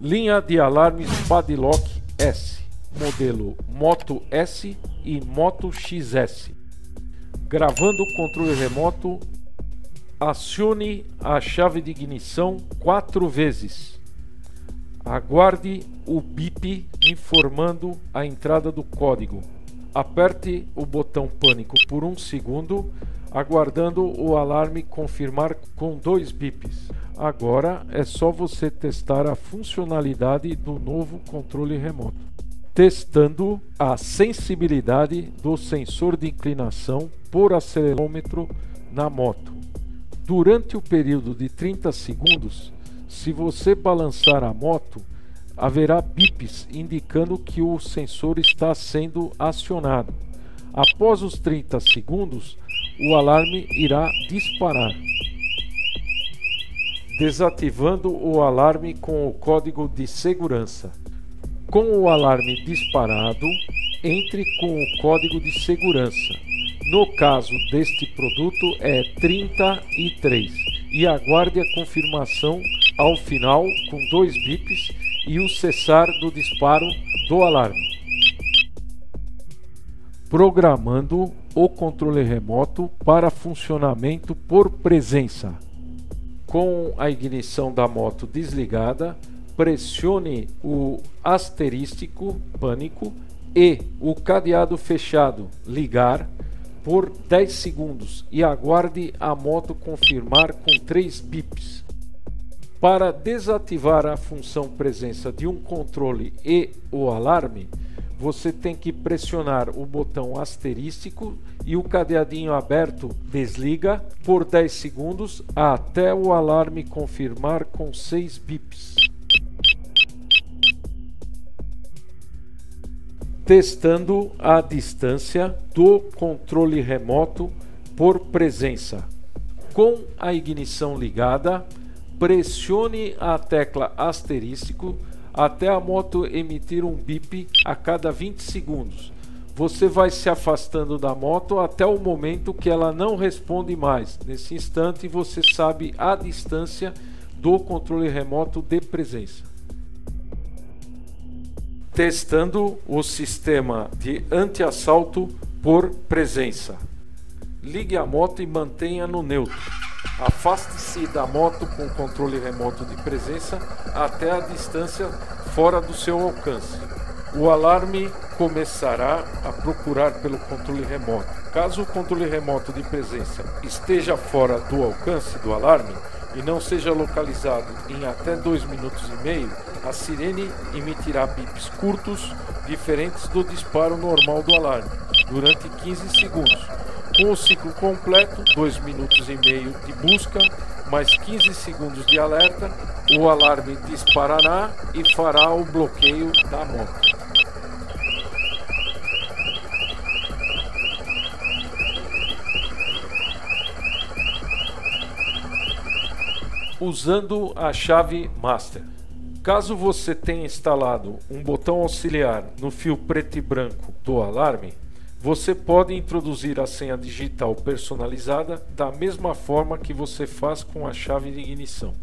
Linha de alarmes Padlock S, modelo Moto S e Moto XS. Gravando o controle remoto, acione a chave de ignição quatro vezes. Aguarde o bip informando a entrada do código. Aperte o botão pânico por um segundo, aguardando o alarme confirmar com dois bips. Agora é só você testar a funcionalidade do novo controle remoto. Testando a sensibilidade do sensor de inclinação por acelerômetro na moto. Durante o período de 30 segundos, se você balançar a moto, haverá bips indicando que o sensor está sendo acionado. Após os 30 segundos, o alarme irá disparar desativando o alarme com o código de segurança. Com o alarme disparado, entre com o código de segurança. No caso deste produto é 33 e aguarde a confirmação ao final com dois bips e o cessar do disparo do alarme. Programando o controle remoto para funcionamento por presença com a ignição da moto desligada, pressione o asterístico pânico e o cadeado fechado ligar por 10 segundos e aguarde a moto confirmar com 3 bips. Para desativar a função presença de um controle e o alarme, você tem que pressionar o botão asterístico e o cadeadinho aberto desliga por 10 segundos até o alarme confirmar com 6 bips. Testando a distância do controle remoto por presença. Com a ignição ligada, pressione a tecla asterístico até a moto emitir um bip a cada 20 segundos. Você vai se afastando da moto até o momento que ela não responde mais. Nesse instante, você sabe a distância do controle remoto de presença. Testando o sistema de anti-assalto por presença. Ligue a moto e mantenha no neutro. Afaste-se da moto com controle remoto de presença até a distância fora do seu alcance. O alarme começará a procurar pelo controle remoto. Caso o controle remoto de presença esteja fora do alcance do alarme e não seja localizado em até 2 minutos e meio, a sirene emitirá bips curtos, diferentes do disparo normal do alarme, durante 15 segundos com o ciclo completo, 2 minutos e meio de busca, mais 15 segundos de alerta, o alarme disparará e fará o bloqueio da moto. Usando a chave Master. Caso você tenha instalado um botão auxiliar no fio preto e branco do alarme, você pode introduzir a senha digital personalizada da mesma forma que você faz com a chave de ignição.